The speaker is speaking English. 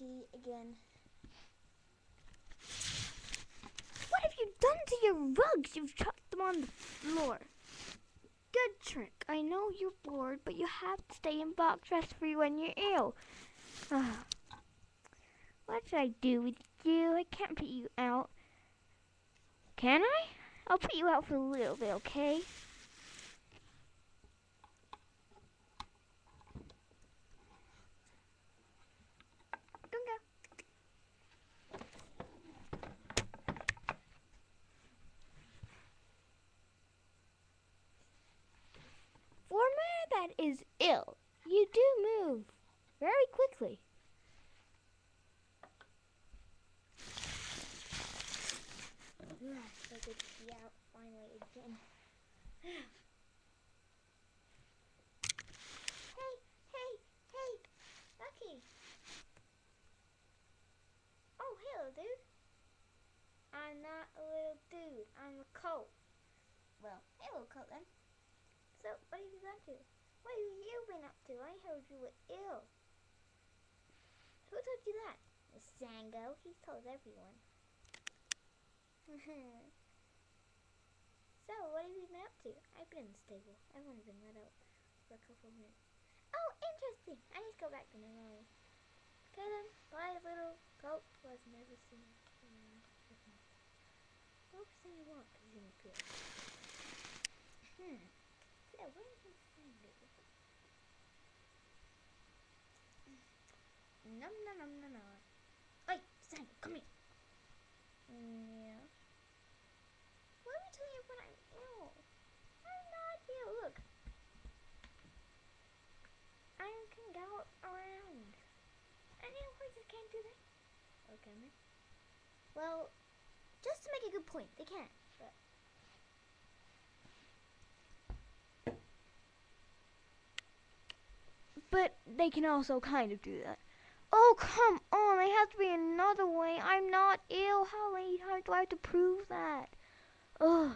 again. What have you done to your rugs? You've chucked them on the floor. Good trick. I know you're bored, but you have to stay in box rest free when you're ill. Ah. what should I do with you? I can't put you out. Can I? I'll put you out for a little bit, okay? Gunga. For a man that is ill, you do move very quickly. So good to be out finally again. hey, hey, hey, Lucky. Oh, hello, dude. I'm not a little dude. I'm a colt. Well, hello, colt then. So, what have you been to? What have you been up to? I heard you were ill. Who told you that? The Sango. He told everyone. so, what have you been up to? I've been in the stable. I've only been let out for a couple of minutes. Oh, interesting. I need to go back to Nanawi. Okay then, bye little goat was never seen. What was you want? Because Num num num num num. Hey, Sam, come here. Yeah. Why are you telling everyone I'm ill? I'm not ill. Look. I can go around. And you horses can't do that. Oh, okay, man. Well, just to make a good point, they can. But But they can also kind of do that. Oh, come on. There has to be another way. I'm not ill. How many times do I have to prove that? Ugh.